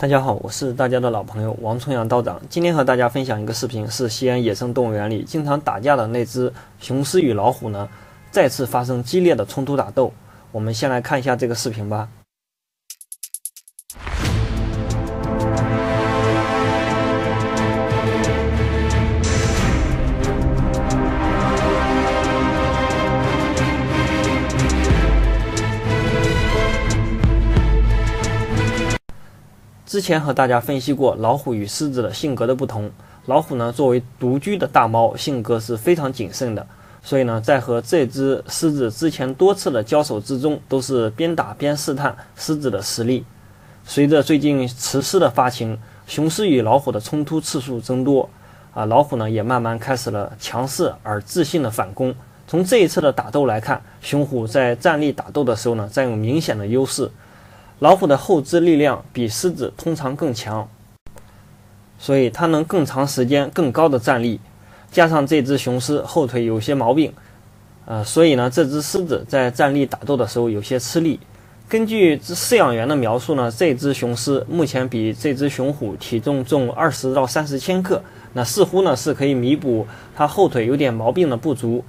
大家好，我是大家的老朋友王重阳道长。今天和大家分享一个视频，是西安野生动物园里经常打架的那只雄狮与老虎呢，再次发生激烈的冲突打斗。我们先来看一下这个视频吧。之前和大家分析过老虎与狮子的性格的不同。老虎呢，作为独居的大猫，性格是非常谨慎的，所以呢，在和这只狮子之前多次的交手之中，都是边打边试探狮子的实力。随着最近雌狮的发情，雄狮与老虎的冲突次数增多，啊，老虎呢也慢慢开始了强势而自信的反攻。从这一次的打斗来看，雄虎在站立打斗的时候呢，占有明显的优势。老虎的后肢力量比狮子通常更强，所以它能更长时间、更高的站立。加上这只雄狮后腿有些毛病，呃，所以呢，这只狮子在站立打斗的时候有些吃力。根据饲养员的描述呢，这只雄狮目前比这只雄虎体重重二十到三十千克，那似乎呢是可以弥补它后腿有点毛病的不足。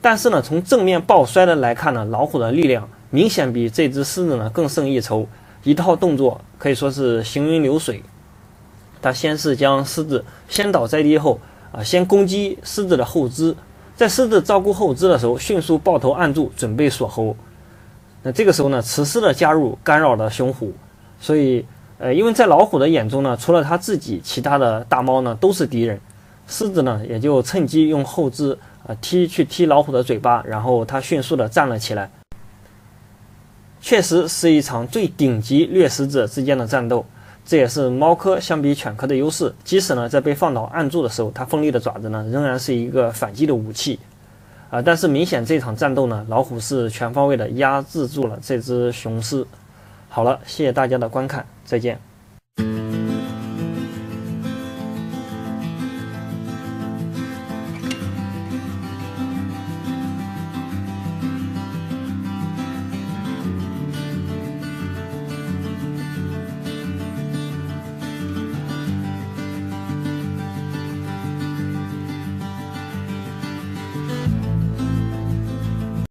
但是呢，从正面抱摔的来看呢，老虎的力量。明显比这只狮子呢更胜一筹，一套动作可以说是行云流水。他先是将狮子先倒在地后，啊，先攻击狮子的后肢，在狮子照顾后肢的时候，迅速抱头按住，准备锁喉。那这个时候呢，雌狮的加入干扰了雄虎，所以，呃，因为在老虎的眼中呢，除了他自己，其他的大猫呢都是敌人。狮子呢也就趁机用后肢啊踢去踢老虎的嘴巴，然后他迅速的站了起来。确实是一场最顶级掠食者之间的战斗，这也是猫科相比犬科的优势。即使呢在被放倒按住的时候，它锋利的爪子呢仍然是一个反击的武器，啊！但是明显这场战斗呢，老虎是全方位的压制住了这只雄狮。好了，谢谢大家的观看，再见。